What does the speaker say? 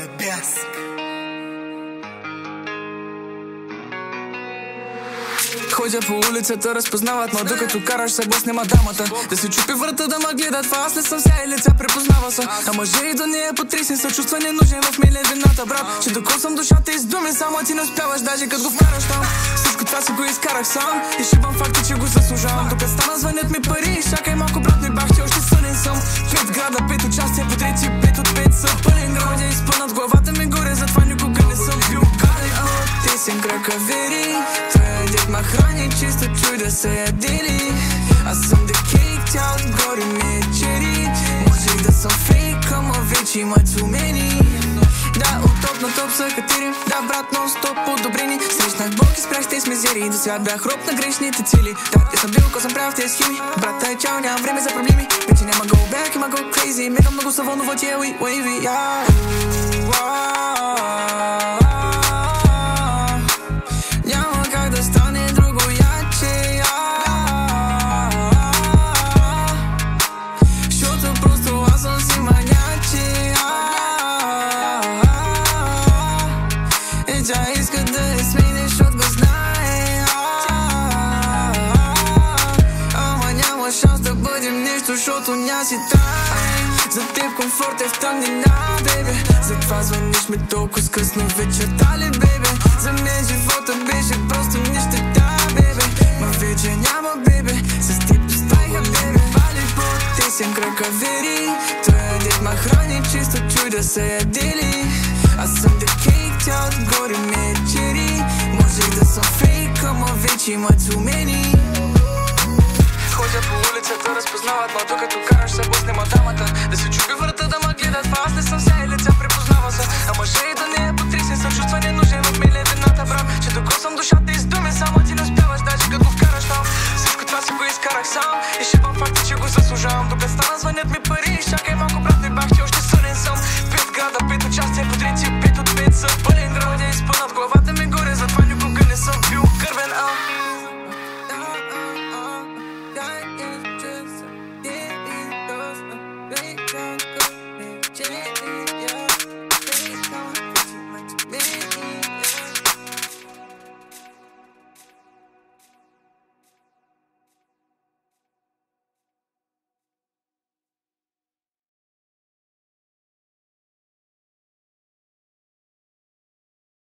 арабеск. Ходя по улицата, разпознават ма докато караш се глас нема дамата. Да си чупи врата да ме гледат, това аз не съм вся и лица препознава се А мъже и до нея потресни са чувства не нужен в милен вината брат. Ще докосвам душата и с думи, само ти не успяваш даже като го вкараш там. Всичко това си го изкарах сам и шибам факти, че го заслужавам. Тук стана звънят ми пари, чакай малко брат Крака вери, дед ма храни чисто чуй да се ядили. Аз съм cake, тя отгоре ми е чери. Може да съм фейк, ама вече има цумени. Да, от топ на топ са хатири Да, брат, нон стоп подобрени. Срещнах Бог и спрях тези мизери. До сега бях роб на грешните цели. Да, я съм бил, ко съм правил в тези схеми. Брат, е чао, нямам време за проблеми. Вече няма go back, има go crazy. Мега много са вълнува тия wavy, yeah. Защото ня си тайм За теб комфорт е в тъмнина, бебе. Затова звъниш ми толкова късно вечерта ли, бебе. За мен живота беше просто нищета, бебе. Ма вече няма, бебе. С теб оставиха, бебе. Вали по тесен крака вери Той е дед ма храни чисто чуй да се ядили Аз съм cake, тя отгоре ми е чери. Може да съм фейк, ама вече познават Ма докато караш се пуснема дамата Да се чупи врата да ма гледат Па аз не съм се и лица припознава се. Ама ще и да не е потресен Съм чувства ненужен от миле вината брат Че докосвам душата издумен Само ти не успяваш даже като го вкараш там. Всичко това си го изкарах сам И ще факта, че го заслужавам. Докато стана звънят ми пари Чакай малко брат не бах ти още